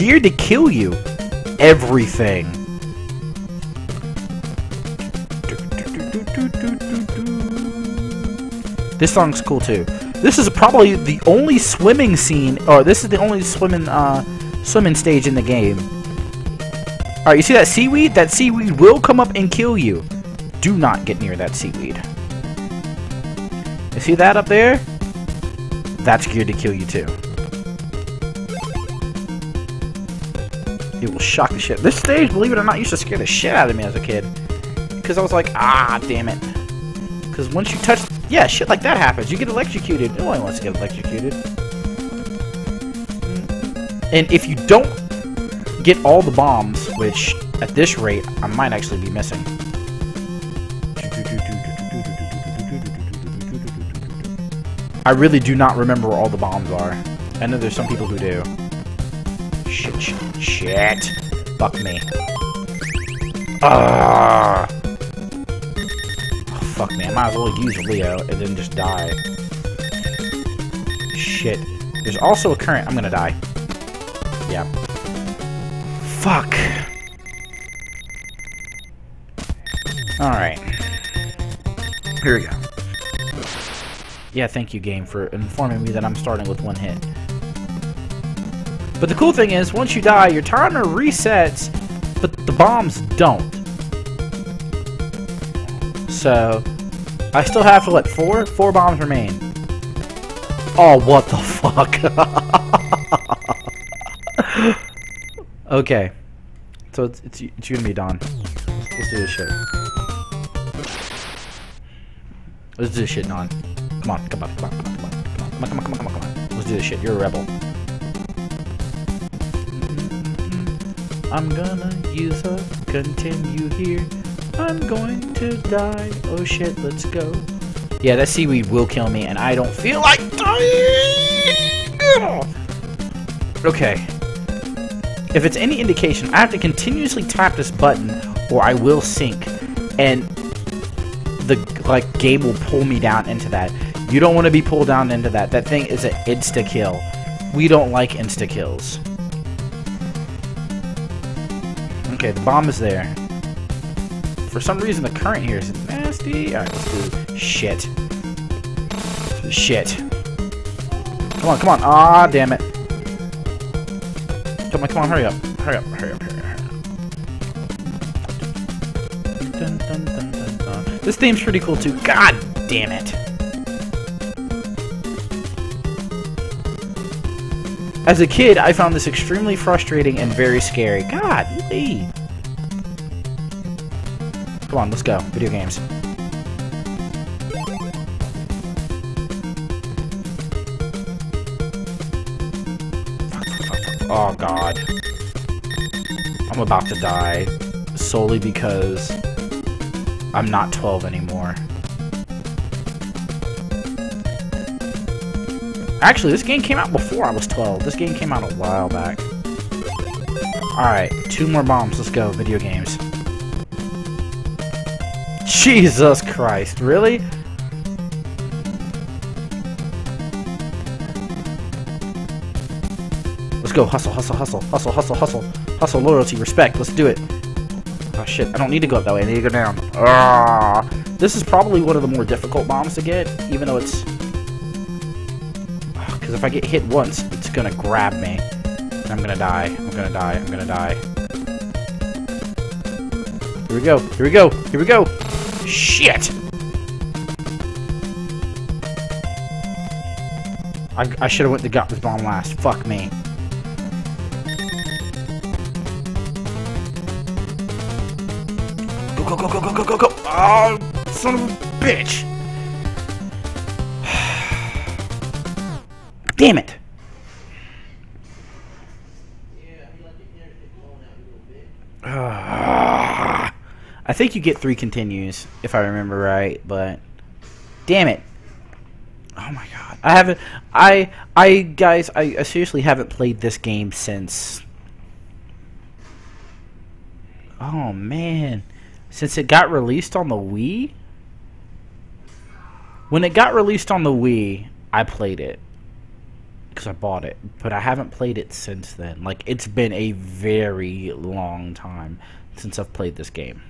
geared to kill you. Everything. This song's cool too. This is probably the only swimming scene, or this is the only swimming, uh, swimming stage in the game. Alright, you see that seaweed? That seaweed will come up and kill you. Do not get near that seaweed. You see that up there? That's geared to kill you too. It will shock the shit. This stage, believe it or not, used to scare the shit out of me as a kid. Because I was like, ah, damn it. Because once you touch... Yeah, shit like that happens. You get electrocuted. No one wants to get electrocuted. And if you don't get all the bombs, which at this rate, I might actually be missing. I really do not remember where all the bombs are. I know there's some people who do. Shit, shit, shit. Fuck me. Ah. Oh, fuck me. I might as well use Leo and then just die. Shit. There's also a current. I'm gonna die. Yeah. Fuck. Alright. Here we go. Yeah, thank you, game, for informing me that I'm starting with one hit. But the cool thing is, once you die, your timer resets, but the bombs don't. So, I still have to let four? Four bombs remain. Oh, what the fuck? okay. So it's, it's, it's you and me, Don. Let's do this shit. Let's do this shit, Don. Come on, come on, come on, come on, come on, come on, come on, come on, come on, come on. Let's do this shit. You're a rebel. I'm gonna use a continue here. I'm going to die. Oh shit, let's go. Yeah, that seaweed will kill me, and I don't feel like dying! Okay. If it's any indication, I have to continuously tap this button, or I will sink, and the like game will pull me down into that. You don't want to be pulled down into that. That thing is an insta kill. We don't like insta Okay, the bomb is there. For some reason, the current here is nasty. Alright, let's do shit. Shit. Come on, come on. Ah, damn it. Come on, come on, hurry up. Hurry up, hurry up, hurry up, dun, dun, dun. This theme's pretty cool too. God damn it. As a kid, I found this extremely frustrating and very scary. God, lee. Come on, let's go. Video games. Oh god. I'm about to die. Solely because I'm not 12 anymore. Actually, this game came out before I was 12. This game came out a while back. Alright, two more bombs. Let's go. Video games. Jesus Christ, really? Let's go. Hustle, hustle, hustle, hustle, hustle, hustle. Hustle, loyalty, respect. Let's do it. Oh shit, I don't need to go up that way. I need to go down. Ah, This is probably one of the more difficult bombs to get, even though it's... Because if I get hit once, it's gonna grab me. And I'm gonna die. I'm gonna die. I'm gonna die. Here we go. Here we go. Here we go. Shit! I, I should have went to got this bomb last. Fuck me. Go, go, go, go, go, go, go, go! Oh, son of a bitch! Damn it! I think you get three continues, if I remember right, but damn it. Oh my god. I haven't I I guys I, I seriously haven't played this game since Oh man. Since it got released on the Wii? When it got released on the Wii, I played it. Because I bought it, but I haven't played it since then. Like, it's been a very long time since I've played this game.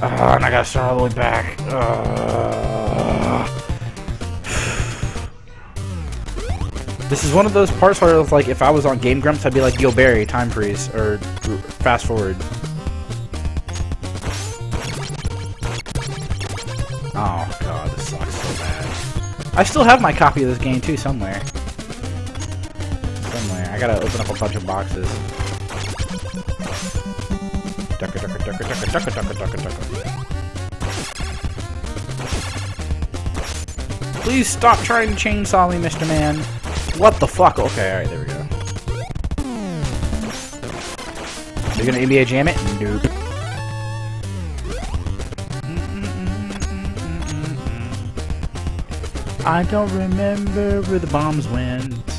Uh, and I gotta start all the way back. Uh, this is one of those parts where like, if I was on Game Grumps, I'd be like, Yo, Barry, time freeze, or fast forward. Oh, God, this sucks so bad. I still have my copy of this game, too, somewhere. Gotta open up a bunch of boxes. Ducker, ducker, ducker, ducker, ducker, ducker, ducker, ducker. Please stop trying to chainsaw me, Mr. Man. What the fuck? Okay, alright, there we go. You're gonna NBA jam it? Nope. I don't remember where the bombs went.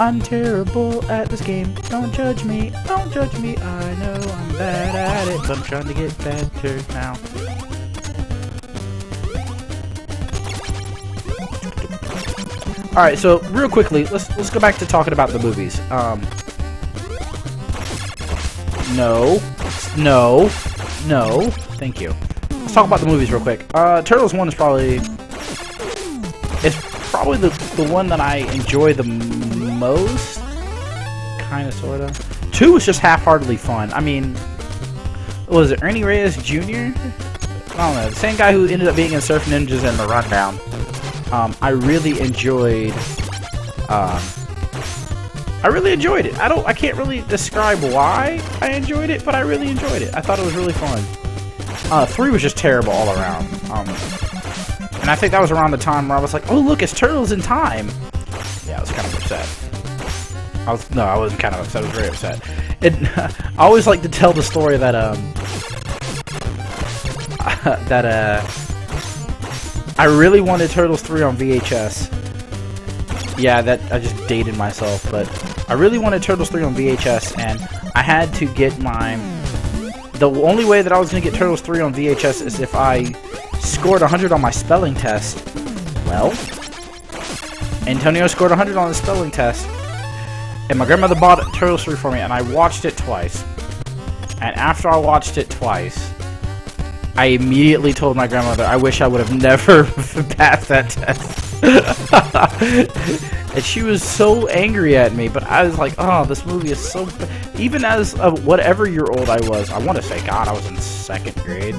I'm terrible at this game. Don't judge me. Don't judge me. I know I'm bad at it, but I'm trying to get better now. All right, so real quickly, let's let's go back to talking about the movies. Um, no, no, no. Thank you. Let's talk about the movies real quick. Uh, Turtles one is probably it's probably the the one that I enjoy the most. Kind of, sort of. Two was just half-heartedly fun. I mean, was it Ernie Reyes Jr.? I don't know. The same guy who ended up being in Surf Ninjas and The Rundown. Um, I really enjoyed. Um, I really enjoyed it. I don't. I can't really describe why I enjoyed it, but I really enjoyed it. I thought it was really fun. Uh, three was just terrible all around. Um, and I think that was around the time where I was like, "Oh, look, it's Turtles in Time." Yeah, I was kind of upset. I was no, I wasn't kind of upset. I was very upset. It, I always like to tell the story that um that uh I really wanted Turtles 3 on VHS. Yeah, that I just dated myself, but I really wanted Turtles 3 on VHS, and I had to get my... The only way that I was to get Turtles 3 on VHS is if I scored 100 on my spelling test. Well, Antonio scored 100 on the spelling test, and my grandmother bought Turtles 3 for me, and I watched it twice. And after I watched it twice, I immediately told my grandmother I wish I would have never passed that test. and she was so angry at me, but I was like, oh, this movie is so... Even as a whatever year old I was, I want to say, God, I was in second grade.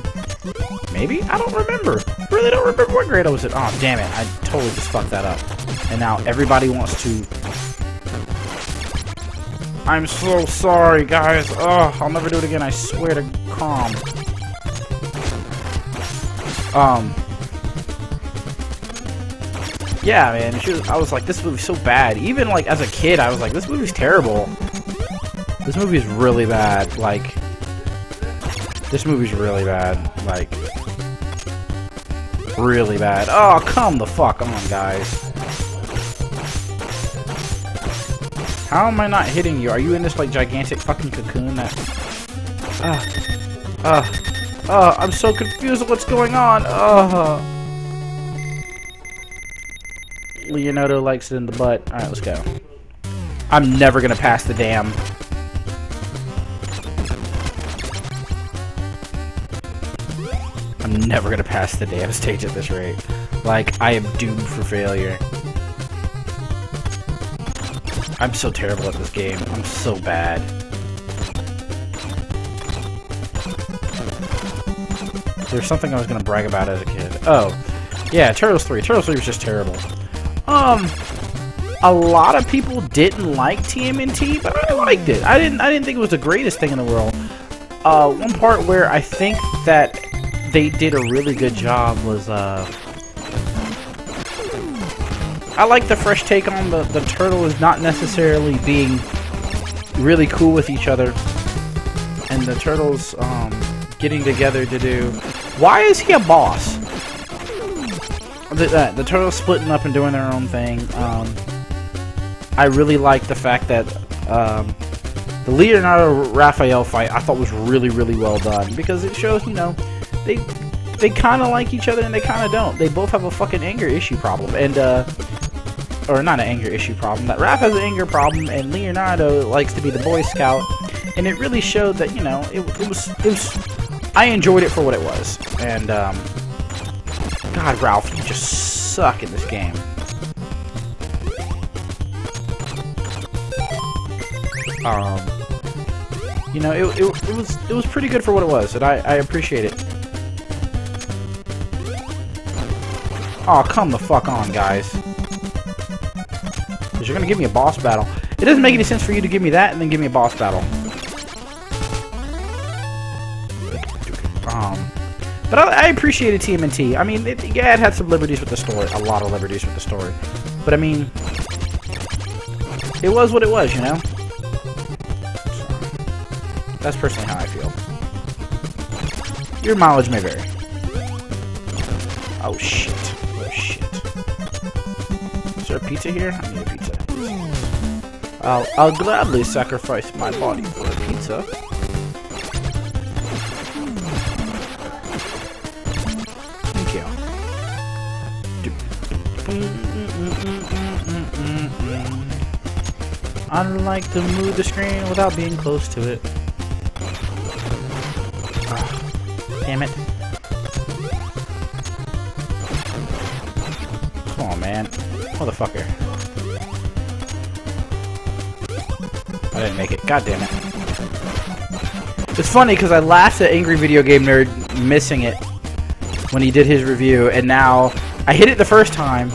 Maybe? I don't remember. I really don't remember what grade I was in. Oh, damn it. I totally just fucked that up. And now everybody wants to... I'm so sorry, guys. Oh, I'll never do it again. I swear to calm. Um. Yeah, man. Was, I was like, this movie's so bad. Even like as a kid, I was like, this movie's terrible. This movie's really bad. Like, this movie's really bad. Like, really bad. Oh, come the fuck on, guys. How am I not hitting you? Are you in this like gigantic fucking cocoon that? Ah, uh, ah. Uh. Oh, I'm so confused what's going on. Oh. Leonardo likes it in the butt. Alright, let's go. I'm never gonna pass the dam. I'm never gonna pass the damn stage at this rate. Like, I am doomed for failure. I'm so terrible at this game. I'm so bad. There's something I was gonna brag about as a kid. Oh, yeah, Turtles 3. Turtles 3 was just terrible. Um, a lot of people didn't like TMNT, but I liked it. I didn't. I didn't think it was the greatest thing in the world. Uh, one part where I think that they did a really good job was uh. I like the fresh take on the the turtle is not necessarily being really cool with each other, and the turtles um getting together to do why is he a boss? The, uh, the turtles splitting up and doing their own thing. Um, I really like the fact that um, the Leonardo Raphael fight I thought was really, really well done because it shows, you know, they they kind of like each other and they kind of don't. They both have a fucking anger issue problem. And uh, or not an anger issue problem, that Raph has an anger problem, and Leonardo likes to be the Boy Scout, and it really showed that you know it, it was it was. I enjoyed it for what it was, and um, God, Raph, you just suck in this game. Um, you know, it, it, it was it was pretty good for what it was, and I, I appreciate it. Oh, come the fuck on, guys. Because you're going to give me a boss battle. It doesn't make any sense for you to give me that and then give me a boss battle. Um, but I, I appreciated TMNT. I mean, it, yeah, it had some liberties with the story. A lot of liberties with the story. But I mean, it was what it was, you know? That's personally how I feel. Your mileage may vary. Oh, shit. Oh, shit. Is there a pizza here? I need a. I'll, I'll gladly sacrifice my body for a pizza. Thank you. I like to move the screen without being close to it. Ah, damn it. Come on, man. Motherfucker. I didn't make it. God damn it. It's funny because I laughed at Angry Video Game Nerd missing it when he did his review, and now I hit it the first time.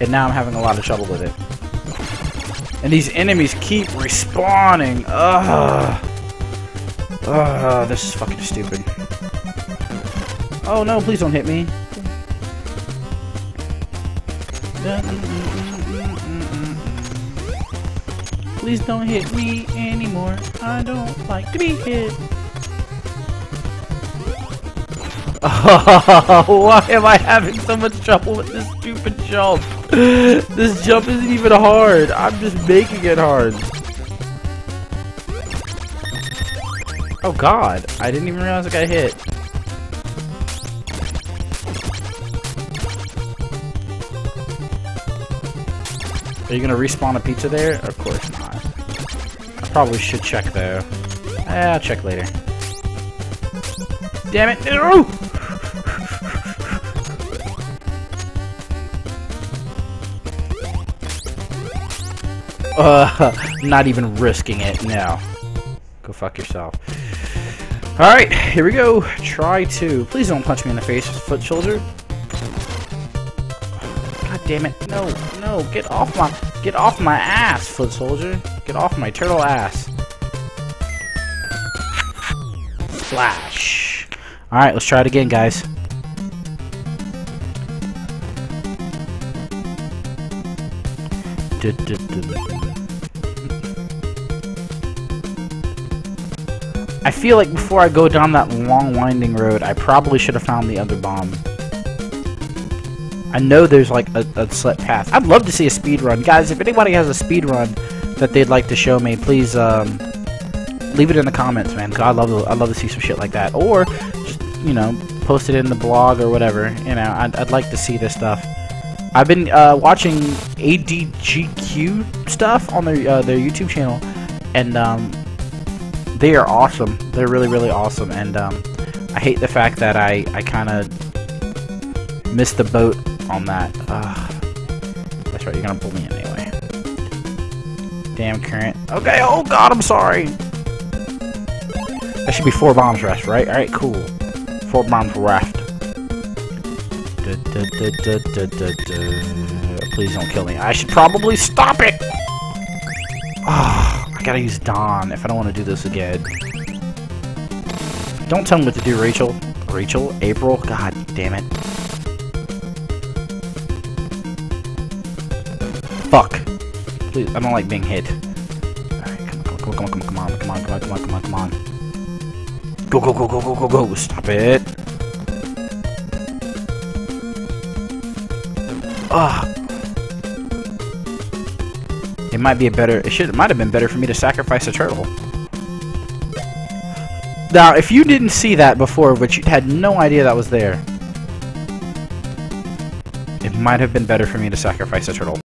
And now I'm having a lot of trouble with it. And these enemies keep respawning. Ugh. Ugh, this is fucking stupid. Oh no, please don't hit me. Please don't hit me anymore. I don't like to be hit. why am I having so much trouble with this stupid jump? this jump isn't even hard. I'm just making it hard. Oh god, I didn't even realize I got hit. Are you gonna respawn a pizza there? Of course not. I probably should check though. Eh, I'll check later. Damn it! Uh, not even risking it. No. Go fuck yourself. Alright, here we go. Try to. Please don't punch me in the face, foot soldier. Damn it. No, no, get off my get off my ass, foot soldier. Get off my turtle ass. Flash. Alright, let's try it again, guys. I feel like before I go down that long winding road, I probably should have found the other bomb. I know there's like a, a path. I'd love to see a speed run. Guys, if anybody has a speed run that they'd like to show me, please um, leave it in the comments, man. Cause I love to, I love to see some shit like that. Or just you know post it in the blog or whatever. You know, I'd, I'd like to see this stuff. I've been uh, watching AGDQ stuff on their uh, their YouTube channel, and um, they are awesome. They're really really awesome, and um, I hate the fact that I I kind of missed the boat on that. Uh, that's right, you're gonna pull me in anyway. Damn current. Okay. Oh God, I'm sorry. That should be four bombs rest, right? All right, cool. Four bombs raft. Please don't kill me. I should probably stop it! Oh, I gotta use Don if I don't want to do this again. Don't tell me what to do, Rachel. Rachel? April? God damn it. Fuck. Please, I don't like being hit. Alright, come on, come on, come on, come on, come on, come on, come on, come on, come on. Go, go, go, go, go, go, go. Stop it. Ugh. It might be a better. It should. It might have been better for me to sacrifice a turtle. Now, if you didn't see that before, but you had no idea that was there, it might have been better for me to sacrifice a turtle.